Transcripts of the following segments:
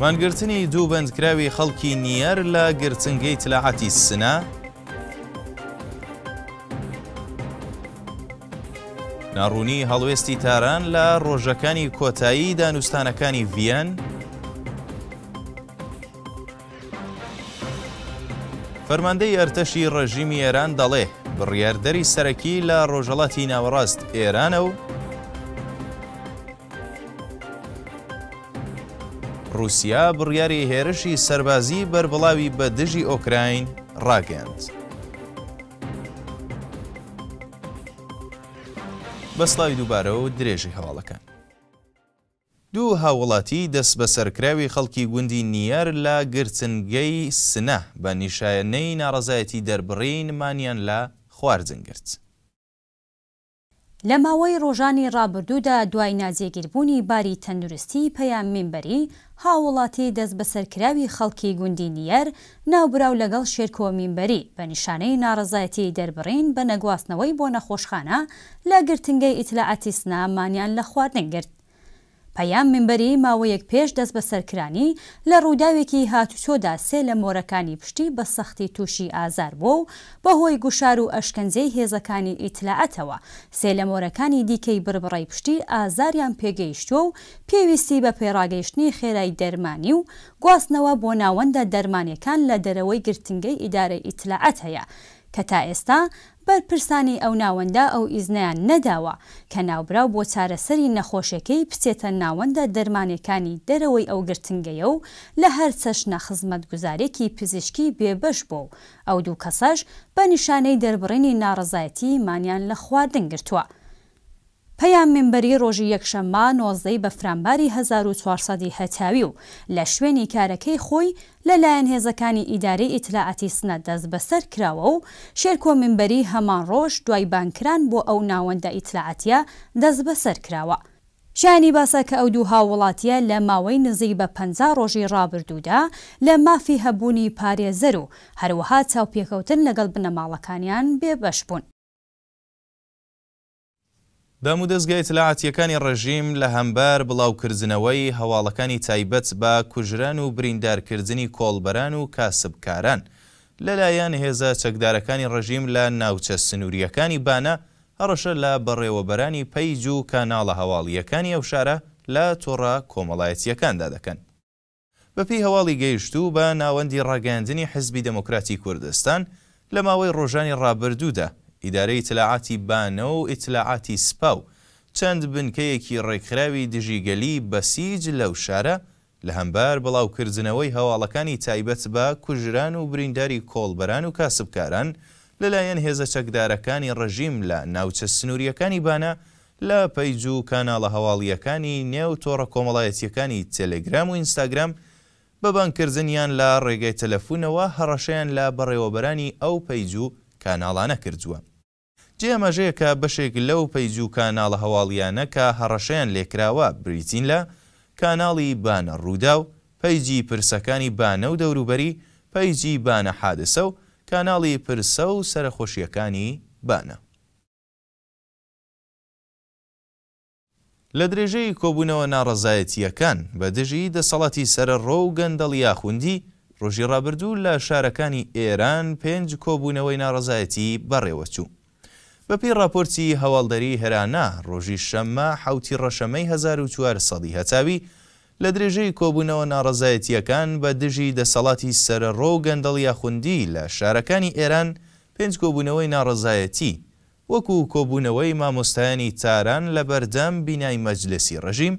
مانگرتنی دوو بەندکراوی خەڵکی نیەر لە گرتنگەی تلاعاتی سنە، ناڕوونی هەڵوێستی تاران لە ڕۆژەکانی کۆتایی دانوستانەکانی ڤیەن، فەرماندەی ئەرتەشی ڕێژیمی ئێران دەڵێ، بڕیاردەری سەرەکی لە ڕۆژهەڵاتی ناوەڕاست ئێرانە و ڕووسیا بڕیاری هێرشی سەربازی بەربڵاوی بە دژی ئۆکراین ڕاگەیاند. بەسڵاوی دووبارە و درێژی هەواڵەکان. دوو هاووڵاتیی دەسبەسەرکراوی خەڵکی گوندی نییەر لە گرتنگەی سنە، بە نیشایەنەی ناڕەزایەتی دەربڕین مانیان لە خواردن گرت. لە ماوەی ڕۆژانی ڕابردوودا دوای ناجێگیربوونی باری تەندروستیی پەیام مینبەری، هاووڵاتیی دەسبەسەرکراوی خەڵکی گوندی نییەر، ناوبراو لەگەڵ شێرکۆ مینبەری، بە نیشانەی ناڕەزایەتیی دەربڕین بە نەگواستنەوەی بۆ نەخۆشخانە، لە گرتنگەی ئیتلاعاتی سنە مانیان لە خواردن گرت. پەیام مینبەری ماوەیەک پێش دەسبەسەرکرانی، لە رووداوێکی هاتوچۆدا سێ لە مۆرەکانی پشتی بە سەختی تووشی ئازار بووە و بەهۆی گوشار و ئەشکەنجەی هێزەکانی ئیتلاعاتەوە سێ لە مۆرەکانی دیکەی بڕبڕەی پشتی ئازاریان پێگەیشتووە و پێویستی بە پێڕاگەیشتنی خێرای دەرمانی و گواستنەوە بۆ ناوەندە دەرمانیەکان لە دەرەوەی گرتنگەی ئیدارەی ئیتلاعات هەیە کە تا ئێستا بەرپرسانی ئەو ناوەندە ئەو ئیزنەیان نەداوە کە ناوبراو بۆ چارەسەری نەخۆشێکەی بچێتە ناوەندە دەرمانیەکانی دەرەوەی ئەو گرتنگەیە و لە هەر چەشنە خزمەتگوزارێکی پزیشکی بێ بەش بوە و ئەو دوو کەسەش بە نیشانەی دەربڕینی ناڕەزایەتی مانیان لە خواردن گرتوە. پەیام مینبەری ڕۆژی یەکشەممە نۆزدە ی بەفرانباری هەزار و چوار سەد ی هەتاوی و لە شوێنی کارەکەی خۆی لە لایەن هێزەکانی ئیدارەی ئیتلاعاتی سنە دەستبەسەر کراوە و شێرکۆ مینبەری هەمان ڕۆژ دوای بانگکران بۆ ئەو ناوەندە ئیتلاعاتیە دەستبەسەر کراوە. شایانی باسە کە ئەو دوو هاووڵاتیە لە ماوەی نزیک بە پەنجا ڕۆژی ڕابردوودا لە مافی هەبوونی پارێزەر و هەروەها چاوپێکەوتن لەگەڵ بنەماڵەکانیان بێبەش بوون. دامودەزگە ئیتلاعاتییەکانی ڕێژیم لە هەمبار بڵاوکردنەوەی هەواڵەکانی تایبەت بە کوژران و بریندارکردنی کۆڵبەران و کاسبکاران لەلایەن هێزە چەکدارەکانی ڕێژیم لە ناوچە سنوورییەکانی بانە، هەڕەشە لە بەڕێوەبەرانی پەیج و کاناڵە هەواڵییەکانی ئەو شارە لە تۆڕە کۆمەڵایەتییەکاندا دەکەن. بەپێی هەواڵی گەیشتوو بە ناوەندی ڕاگەیاندنی حیزبی دێموکراتی کوردستان، لە ماوەی ڕۆژانی ڕابردوودا، ئیدارەی ئیتلاعاتی بانە و ئیتلاعاتی سپا و چەند بنکەیەکی ڕێکخراوی دژی گەلی بەسیج لەو شارە، لە هەمبار بڵاوکردنەوەی هەواڵەکانی تایبەت بە کوژران و برینداری کۆڵبەران و کاسبکاران لەلایەن هێزە چەکدارەکانی ڕژیم لە ناوچە سنوورییەکانی بانە، لە پەیج و کاناڵە هەواڵییەکانی نێو تۆڕە کۆمەڵایەتییەکانی تێلێگرام و ئینستاگرام، بە بانگ کردن یان لە ڕێگای تەلەفونەوە هەڕەشەیان لە بەڕێوەبەرانی ئەو پەیج و کاناڵانە کردووە. جێی ئاماژەیە کە بەشێک لەو پەیج و کاناڵە هەواڵییانە کە هەڕەشەیان لێ کراوە بریتین لە، کاناڵی بانە رووداو، پەیجی پرسەکانی بانە و دەوروبەری، پەیجی بانە حادسە و کاناڵی پرسە و سەرەخۆشییەکانی بانە. لە درێژەی کۆبوونەوە ناڕەزایەتییەکان بە دژی دەسەڵاتی سەرەڕۆ و گەندەڵی ئاخوندی، ڕۆژی ڕابردوو لە شارەکانی ئێران پێنج کۆبوونەوەی ناڕەزایەتی بەڕێوە چوو. بەپێی ڕاپۆرتی هەواڵدەریی هرانا، ڕۆژی شەممە حەوتی ڕەشەمەی هەزار و چوار سەدی هەتاوی لە درێژەی کۆبوونەوە ناڕەزایەتییەکان بە دژی دەسەڵاتی سەرەڕۆ و گەندەڵی ئاخوندی لە شارەکانی ئێران پێنج کۆبوونەوەی ناڕەزایەتی وەکو کۆبوونەوەی مامۆستایانی تاران لە بەردەم بینای مەجلسی ڕژیم،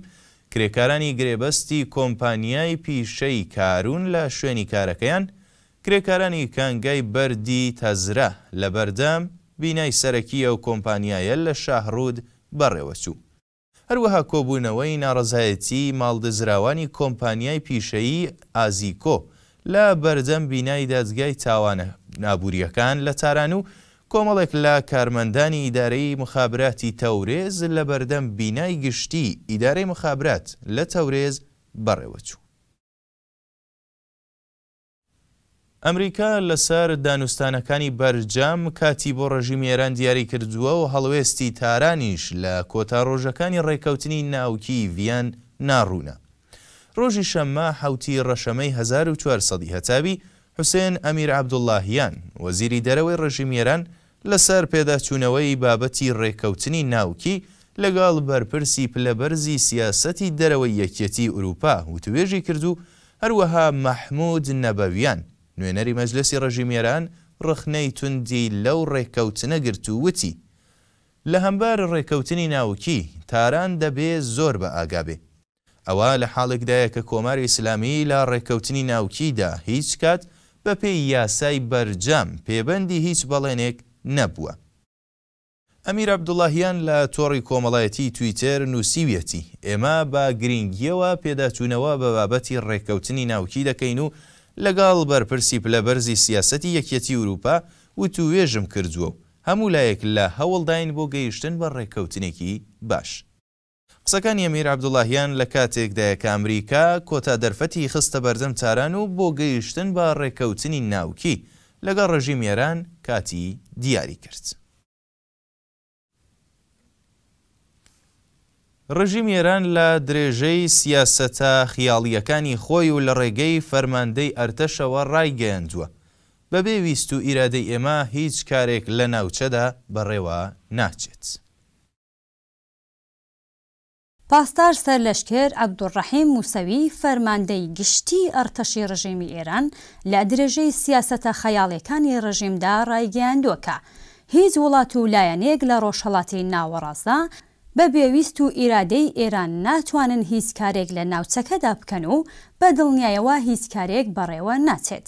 کرێکارانی گرێبەستی کۆمپانیای پیشەی کارون لە شوێنی کارەکەیان، کرێکارانی کانگای بەردی تەزرە لەبەردەم بینای سەرەکی ئەو کۆمپانیایە لە شاهڕوود بەڕێوەچوو. هەروەها کۆبوونەوەی ناڕەزایەتیی ماڵدزراوانی کۆمپانیای پیشەیی ئازیکۆ لە بەردەم بینای دادگای تاوانە ئابوورییەکان لە تاران و کۆمەڵێک لە کارمەندانی ئیدارەی مخابراتی تەورێز لە بەردەم بینای گشتیی ئیدارەی مخابرات لە تەورێز بەڕێوەچوو. ئەمریکا لەسەر دانوستانەکانی بەرجام کاتی بۆ ڕێژیمی ئێران دیاریکردووە و هەڵوێستی تارانیش لە کۆتا ڕۆژەکانی ڕێککەوتنی ناوکیی ڤییەن ناڕوونە. ڕۆژی شەممە حەوتی ڕەشەمەی هەزار و چوار سەد ی هەتاوی، حوسێن ئەمیر عەبدوڵڵاهیان، وەزیری دەرەوەی ڕێژیمی ئێران، لەسەر پێداچوونەوەی بابەتی رێککەوتنی ناوکی لەگەڵ بەرپرسی پلە بەرزی سیاسەتی دەرەوەی یەکیەتیی ئورووپا وتووێژی کرد و هەروەها مەحموود نەبەویان، نوێنەری مەجلسی رژیم ئێران رخنەی توندی لەو رێککەوتنە گرت و وتی، لەهەمبەر رێککەوتنی ناوکی، تاران دەبێ زۆر بە ئاگا بێ. ئەوە لە حاڵێکدایە کە کۆماری ئیسلامی لە ڕێککەوتنی ناوکییدا هیچ کات بە پێی یاسای بەرجام پێبەندی هیچ بەڵێنێک نەبووە. ئەمیر عەبدوڵاهیان لە تۆڕی کۆمەڵایەتیی تویتێر نووسیویەتی، ئێمە بە گرینگییەوە پێداچوونەوە بە بابەتی ڕێککەوتنی ناوکی دەکەین و لەگەڵ بەرپرسی پلە بەرزی سیاسەتی یەکیەتیی ئورووپا وتووێژم کردووە و هەموو لایەک لە هەوڵداین بۆ گەیشتن بە ڕێککەوتنێکی باش. قسەکانی ئەمیر عەبدوڵاهیان لە کاتێکدایە کە ئەمریکا کۆتا دەرفەتی خستە بەردەم تاران و بۆ گەیشتن بە ڕێککەوتنی ناوکی لەگەڵ ڕێژیمی ئێران کاتی دیاری کرد. ڕێژیمی ئێران لە درێژەی سیاسەتە خیاڵییەکانی خۆی و لە ڕێگەی فەرماندەی ئەرتەشەوە ڕایگەیاندووە، بەبێ ویست و ئیرادەی ئێمە هیچ کارێک لە ناوچەدا بەڕێوە ناچێت. پاسدار سەرلەشکر عەبدولڕەحیم موسەوی فەرماندەی گشتیی ئەڕتەشی ڕژێمی ئێران لە درێژەی سیاسەتە خەیاڵییەکانی ڕژیمدا ڕایگەیاندووە کە هیچ وڵات و لایەنێک لە ڕۆژهەڵاتی ناوەڕاستدا بە بێ ویست و ئیرادەی ئێران ناتوانن هیچ کارێک لە ناوچەکەدا بکەن و بە دڵنیایەوە هیچ کارێک بەڕێوە ناچێت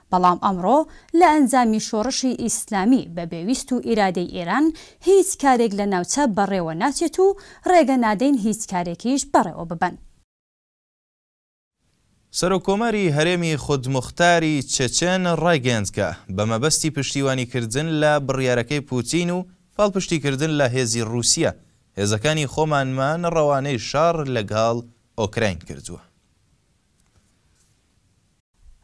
بەڵام ئەمڕۆ لە ئەنجامی شۆڕشی ئیسلامی بە بێ ویست و ئیرادەی ئێران هیچ کارێک لە ناوچە بەڕێوە ناچێت و ڕێگە نادەین هیچ کارێکیش بەڕێوە ببەن. سەرۆککۆماری هەرێمی خودموختاری چەچەن ڕایگەیاند کە بە مەبەستی پشتیوانیکردن لە بڕیارەکەی پووتین و پاڵپشتیکردن لە هێزی ڕووسیە، هێزەکانی خۆمانمان ڕەوانەی شەڕ لەگەڵ ئۆکراین کردووە.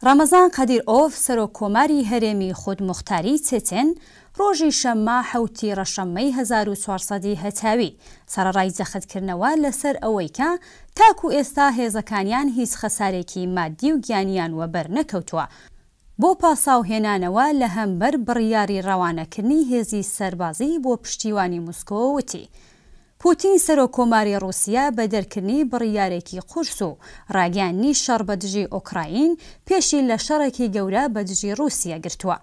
ڕەمەزان قەدیرئۆف سەرۆک کۆماری هەرێمی خودموختاری چچێن ڕۆژی شەممە حەوتی ڕەشەممەی هەزار و چوار سەد ی هەتاوی سەڕەڕای جەخت کردنەوە لە سەر ئەوەیکە تاکو ئێستا هێزەکانیان هیچ خەسارێکی مادی و گیانیان وەبەر نەکەوتووە بۆ پاساو هێنانەوە لە هەمبەر بڕیاری ڕەوانەکردنی هێزی سەربازی بۆ پشتیوانی موسکۆ وتی پوتین سەرۆک کۆماری ڕووسیە بە دەرکردنی بڕیارێکی قورس و ڕاگەیاندنی شەڕ بە دژی ئۆکرایین پێشی لە شەڕێکی گەورە بە دژی ڕووسیە گرتووە.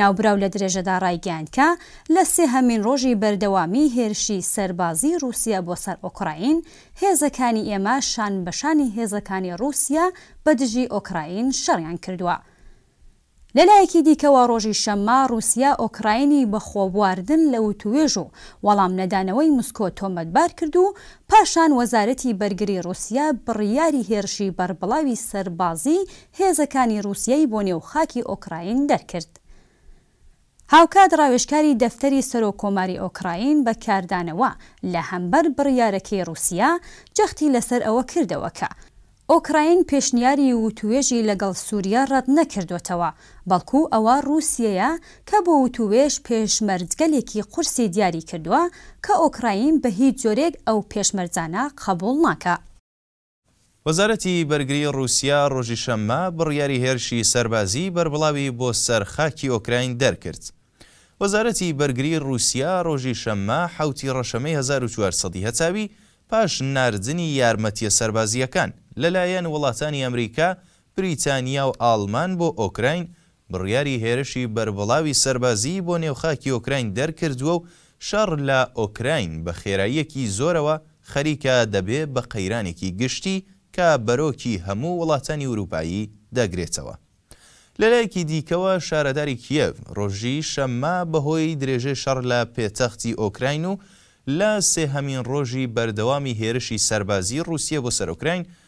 ناوبراو لە درێژەدا ڕایگەیاند کە لە سێهەمین ڕۆژی بەردەوامی هێرشی سەربازی ڕووسیە بۆ سەر ئۆکرایین هێزەکانی ئێمە شان بە شانی هێزەکانی ڕووسیە بە دژی ئۆکرایین شەڕیان کردووە. لە لایەکی دیکەوە ڕۆژی شەممە ڕووسیا ئۆکراینی بە خۆبواردن لە وتووێژ و وەڵام نەدانەوەی مسکۆ تۆمەتبار کرد و پاشان وەزارەتی بەرگری ڕووسیا بڕیاری هێرشی بەربڵاوی سەربازیی هێزەکانی ڕووسیای بۆ نێو خاکی ئۆکراین دەرکرد. هاوکات ڕاوێژکاری دەفتەری سەرۆک کۆماری ئۆکراین بە کاردانەوە لە هەمبەر بڕیارەکەی ڕووسیا، جەختی لەسەر ئەوە کردەوە کە ئۆکراین پێشنیاری وتووێژی لەگەڵ سووریا ڕەت نەکردۆتەوە، بەڵکو ئەوە ڕووسیەیە کە بۆ وتووێژ پێشمەرجگەلێکی قورسی دیاری کردووە کە ئۆکراین بە هیچ جۆرێک ئەو پێشمەرجانە قەبووڵ ناکا. وەزارەتی بەرگری ڕووسیا ڕۆژی شەممە بڕیاری هێرشی سەربازیی بەربڵاوی بۆ سەر خاکی ئۆکراین دەرکرد. وەزارەتی بەرگری ڕووسیا ڕۆژی شەممە حەوت ی ڕەشەمەی هەزار و چوار سەد ی هەتاوی پاش ناردنی یارمەتییە سەربازییەکان لەلایەن وڵاتانی ئەمریکا، بریتانیا و ئاڵمان بۆ ئۆکراین بڕیاری هێرشی بەربڵاوی سەربازیی بۆ نێو خاکی ئۆکراین دەرکردووە و شەڕ لە ئۆکراین بە خێراییەکی زۆرەوە خەریکە دەبێ بە قەیرانێکی گشتی کە بەرۆکی هەموو وڵاتانی ورووپایی دەگرێتەوە. لە لایەکی دیکەوە شارەداری کیێڤ ڕۆژی شەممە بە هۆی درێژەی شەڕ لە پێتەختی ئۆکراین و لە سێهەمین ڕۆژی بەردەوامی هێرشی سەربازیی ڕووسیە بۆ سەر ئۆکراین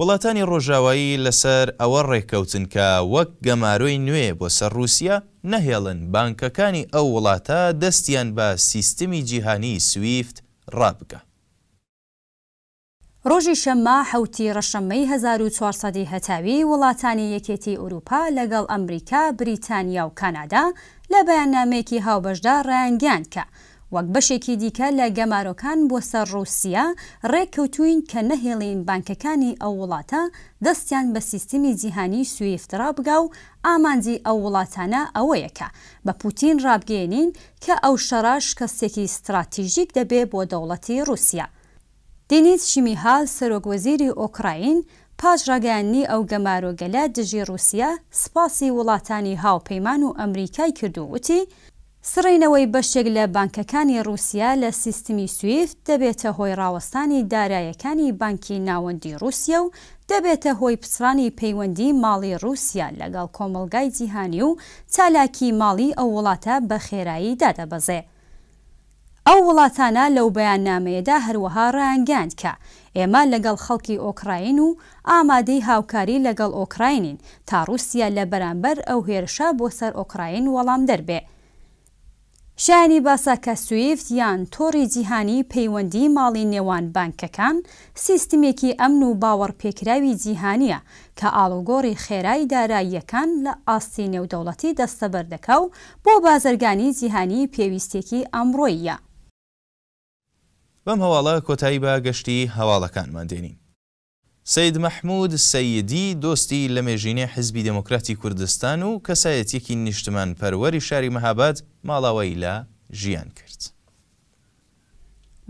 وڵاتانی ڕۆژاوایی لەسەر ئەوە ڕێککەوتن کە وەک گەمارۆی نوێ بۆ سەر ڕووسیە، نەهێڵن بانکەکانی ئەو وڵاتە دەستیان بە سیستمی جیهانیی سویفت ڕابگا. ڕۆژی شەممە حەوت ی ڕەشەممەی هەزار و چوار سەد ی هەتاوی، وڵاتانی یەکێتیی ئورووپا لەگەڵ ئەمریکا، بریتانیا و کانادا لە بەیاننامەیەکی هاوبەشدا ڕایانگەیاند کە وەک بەشێکی دیکە لە گەمارۆکان بۆ سەر ڕووسیە، ڕێککەوتووین کە نەهێڵین بانکەکانی ئەو وڵاتە دەستیان بە سیستمی جیهانی سویفت ڕابگا و ئامانجی ئەو وڵاتانە ئەوەیە کە بە پوتین ڕابگەیەنین کە ئەو شەڕە شکستێکی ستڕاتیژیک دەبێ بۆ دەوڵەتی ڕووسیە دینیس شیمیهال سەرۆک وەزیری ئۆکڕایین پاش ڕاگەیاندنی ئەو گەمارۆ گەلە دژی ڕووسیە سپاسی وڵاتانی هاوپەیمان و ئەمریکای کرد و وتی سڕینەوەی بەشێک لە بانکەکانی ڕووسیە لە سیستمی سویفت دەبێتە هۆی ڕاوەستانی دارایەکانی بانکی ناوەندی ڕووسیە و دەبێتە هۆی پچڕانی پەیوەندی ماڵی ڕووسیە لەگەڵ کۆمەڵگای جیهانی و چالاکی ماڵی ئەو وڵاتە بە خێرایی دادەبەزێ. ئەو وڵاتانە لەو بەیاننامەیەدا هەروەها ڕایانگەیاند کە، ئێمە لەگەڵ خەڵکی ئۆکراین و ئامادەی هاوکاری لەگەڵ ئۆکراینین تا ڕووسیا لە بەرامبەر ئەو هێرشە بۆ سەر ئۆکراین وەڵامدەر بێ. شایانی باسە کە سویفت یان تۆڕی جیهانی پەیوەندیی ماڵی نێوان بانکەکان سیستمێکی ئەمن و باوەڕپێکراوی جیهانییە کە ئاڵوگۆڕی خێرای داراییەکان لە ئاستی نێودەوڵەتی دەستەبەر دەکا و بۆ بازرگانی جیهانی پێویستیەکی ئەمڕۆییە. بەم هەواڵە کۆتایی بە گەشتی هەواڵەکانمان دێنین. سەید مەحمود سەیدی دۆستی لەمێژینەی حیزبی دێمۆکراتی کوردستان و کەسایەتیەکی نیشتمانپەروەری شاری مەهاباد ماڵاوایی لە ژیان کرد.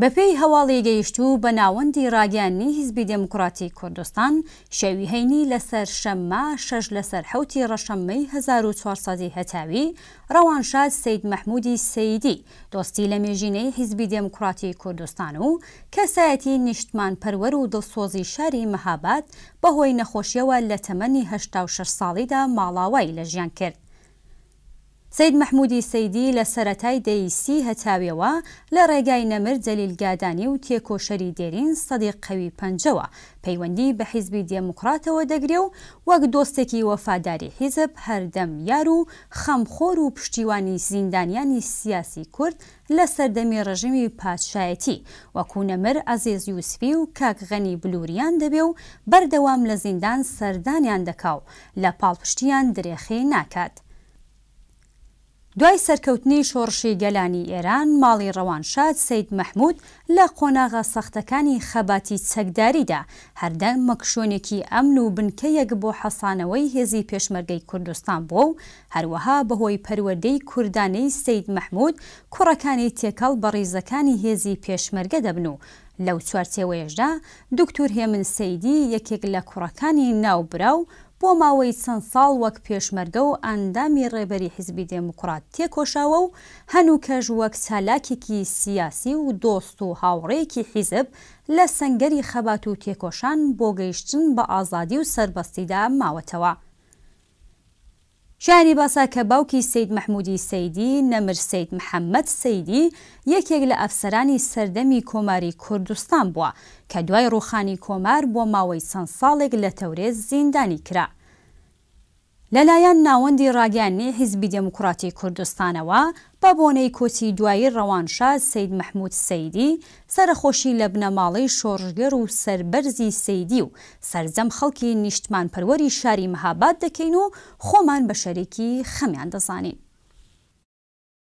بەپێی هەواڵی گەیشتوو بە ناوەندی ڕاگەیاندنی حیزبی دێموکڕاتی کوردستان، شەوی هەینی لەسەر شەممە شەش لەسەر حەوتی ڕەشەممەی هەزار و چوار سەدی هەتاوی، ڕەوانشاد سەید مەحموودی سەیدی، دۆستی لەمێژینەی حیزبی دێموکڕاتی کوردستان و کەسایەتی نیشتمانپەروەر و دڵسۆزی شاری مەهاباد بەهۆی نەخۆشییەوە لە تەمەنی هەشتا و شەش ساڵیدا ماڵاوای لە ژیان کرد. سەید مەحموودی سەیدی لە سەرەتای دەیەی سی هەتاویەوە لە ڕێگای نەمر جەلیل گادانی و تێکۆشەری دێرین سەدیق قەوی پەنجەوە پەیوەندی بە حیزبی دێموکڕاتەوە دەگرێ و وەک دۆستێکی وەفاداری حیزب هەردەم یار و خەمخۆر و پشتیوانی زیندانیانی سیاسی کورد لە سەردەمی ڕژیمی پادشایەتی وەکوو نەمر عەزیز یوسفی و کاک غەنی بلووریان دەبێ و بەردەوام لە زیندان سەردانیان دەکا و لە پاڵپشتییان درێخی ناکات. دوای سەرکەوتنی شۆڕشی گەلانی ئێران، ماڵی ڕەوانشاد سەید مەحموود، لە قۆناغە سەختەکانی خەباتی چەکداریدا، هەردەمک شوێنێکی ئەمن و بنکەیەک بۆ حەسانەوەی هێزی پێشمەرگەی کوردستان بووە و هەروەها بەهۆی پەروەردەی کوردانەی سەید مەحمود، کوڕەکانی تێکەڵ بە ڕیزەکانی هێزی پێشمەرگە دەبن و لەو چوارچێوەیەشدا دوکتور هێمن سەیدی یەکێک لە کوڕەکانی ناوبراو بۆ ماوەی چەند ساڵ وەک پێشمەرگە و ئەندامی ڕێبەری حیزبی دێموکڕات تێکۆشاوە و هەنووکەش وەک چالاکێکی سیاسی و دۆست و هاوڕێیەکی حیزب لە سەنگەری خەبات و تێکۆشان بۆ گەیشتن بە ئازادی و سەربەستیدا ماوەتەوە. شایانی باسە کە باوکی سەید مەحموودی سەیدی نەمر سەید محەممەد سەیدی یەکێک لە ئەفسەرانی سەردەمی کۆماری کوردستان بووە کە دوای ڕووخانی کۆمار بۆ ماوەی چەند ساڵێک لە تەورێز زیندانی کرا لەلایەن ناوەندی ڕاگەیاندنی حیزبی دێموکڕاتی کوردستانەوە بە بۆنەی کۆچی دوایی ڕەوانشاد سەید مەحموود سەیدی، سەرەخۆشی لە بنەماڵەی شۆڕشگێڕ و سەربەرزی سەیدی و سەرجەم خەڵکی نیشتمانپەروەری شاری مەهاباد دەکەین و خۆمان بە شەریکی خەمیان دەزانین.